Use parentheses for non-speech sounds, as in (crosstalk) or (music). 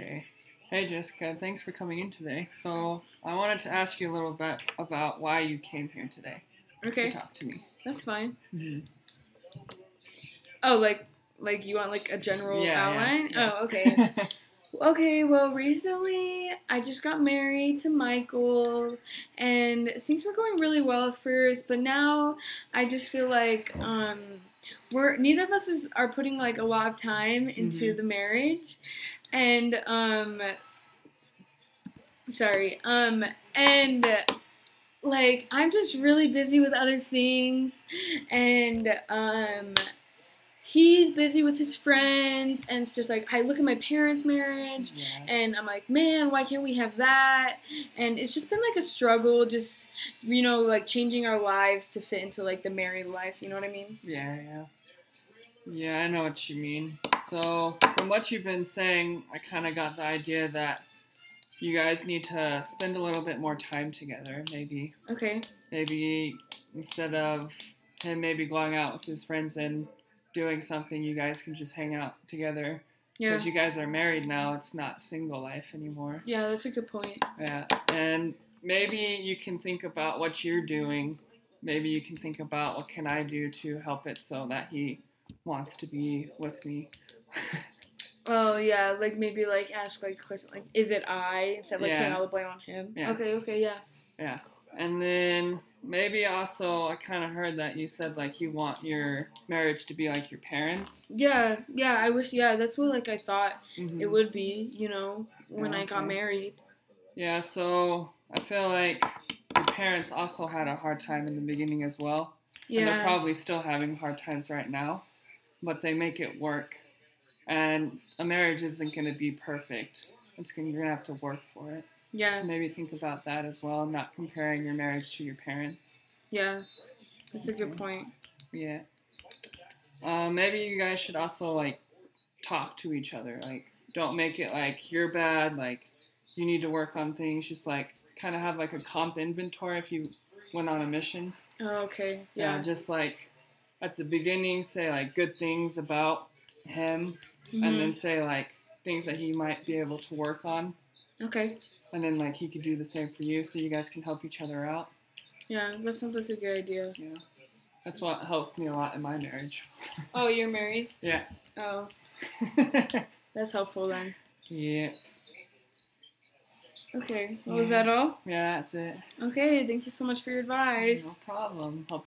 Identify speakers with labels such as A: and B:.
A: Okay. Hey Jessica, thanks for coming in today. So I wanted to ask you a little bit about why you came here today
B: Okay,
A: to talk to me.
B: that's fine.
A: Mm-hmm.
B: Oh, like like you want like a general
A: Yeah, yeah,
B: outline?
A: yeah.
B: Oh, okay. (laughs) okay, well, recently I just got married to Michael and things were going really well at first, but now I just feel like um we're neither of us is, are putting like a lot of time into
A: Mhm.
B: the marriage and um sorry um and like i'm just really busy with other things and um he's busy with his friends and it's just like i look at my parents marriage
A: yeah.
B: and i'm like man why can't we have that and it's just been like a struggle just you know like changing our lives to fit into like the married life you know what i mean
A: Yeah, yeah. Yeah, I know what you mean. So, from what you've been saying, I kind of got the idea that you guys need to spend a little bit more time together. Maybe,
B: okay
A: maybe instead of him maybe going out with his friends and doing something, you guys can just hang out together.
B: yeah
A: Because you guys are married now, it's not single life anymore.
B: yeah that's a good point
A: Yeah, and maybe you can think about what you're doing. Maybe you can think about what can I do to help it so that he wants to be with me. (laughs)
B: Oh yeah, like maybe like ask like question like is it I instead of like
A: Yeah.
B: putting all the blame on him.
A: Yeah.
B: Okay, okay, yeah.
A: yeah, and then maybe also I kind of heard that you said like you want your marriage to be like your parents.
B: Yeah, yeah, I wish yeah, that's what like I thought
A: Mhm.
B: it would be, you know, when
A: Yeah,
B: I got married.
A: Yeah, so I feel like your parents also had a hard time in the beginning as well. And they're probably still having hard times right now, but they make it work. And a marriage isn't going to be perfect. It's gonna, you're going to have to work for it.
B: Yeah.
A: So maybe think about that as well, not comparing your marriage to your parents.
B: Yeah. That's a good point.
A: Yeah. Uh, maybe you guys should also like talk to each other. Like, don't make it like you're bad. Like, you need to work on things. Just like kind of have like a comp inventory if you went on a mission.
B: Oh, okay.
A: Yeah,
B: Yeah.
A: just like at the beginning, say like good things about him, and then
B: Mhm.
A: say like things that he might be able to work on,
B: Okay.
A: and then like he could do the same for you, so you guys can help each other out.
B: Yeah, that sounds like a good idea.
A: Yeah, that's what helps me a lot in my marriage.
B: Oh, you're married?
A: Yeah.
B: Oh, (laughs) that's helpful then.
A: yeah,
B: Okay. Well, was that all?
A: yeah, that's it.
B: Okay, thank you so much for your advice.
A: No problem. Hope